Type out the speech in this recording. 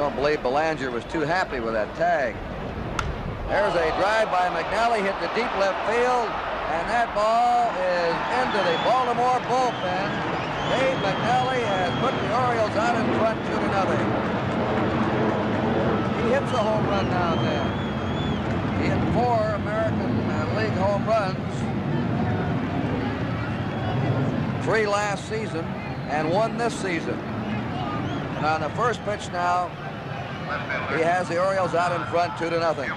don't believe Belanger was too happy with that tag. There's a drive by McNally, hit the deep left field, and that ball is into the Baltimore bullpen. Dave McNally has put the Orioles out in front two to nothing. He hits a home run now and then. He hit four American uh, League home runs. Three last season and one this season. And on the first pitch now, he has the Orioles out in front two to nothing.